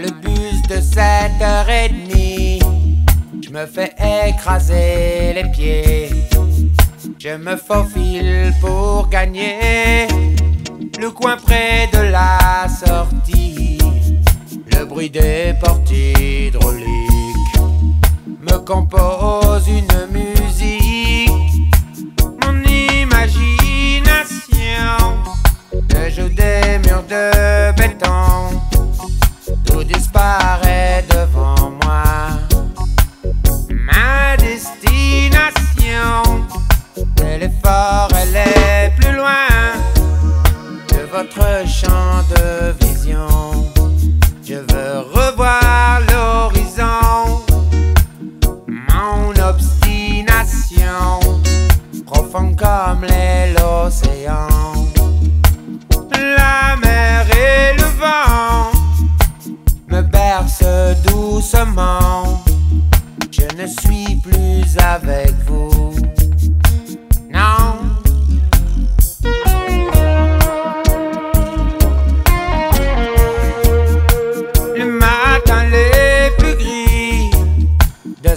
Le bus de 7h30, je me fais écraser les pieds. Je me faufile pour gagner le coin près de la sortie. Le bruit des portes hydrauliques me compose une musique. Mon imagination, le jeu des murs de elle est plus loin de votre champ de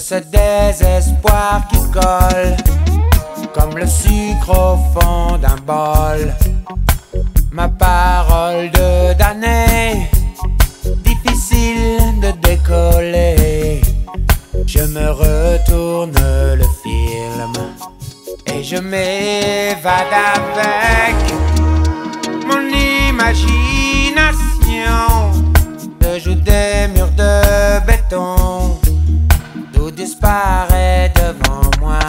ce désespoir qui colle comme le sucre au fond d'un bol. Ma parole de damné, difficile de décoller. Je me retourne le film et je m'évade avec disparaît devant moi.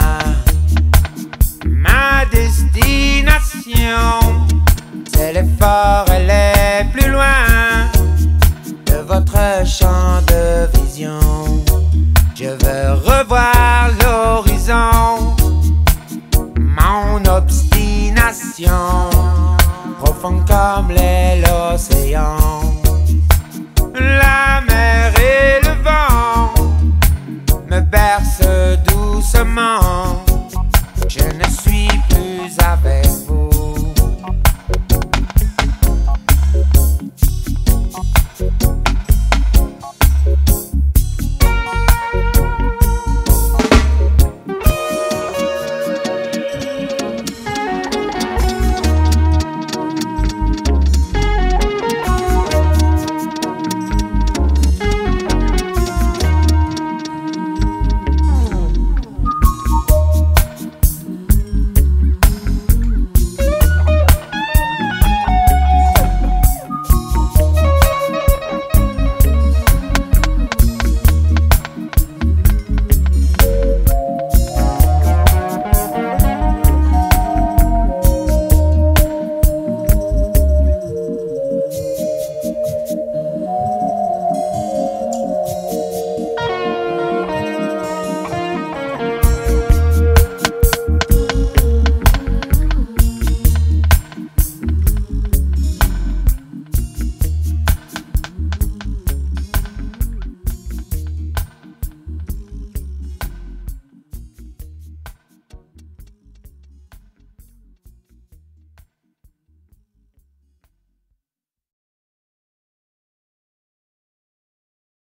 Ma destination, c'est les forêts les plus loin de votre champ de vision. Je veux revoir l'horizon, mon obstination, profonde comme les Je ne suis plus avec.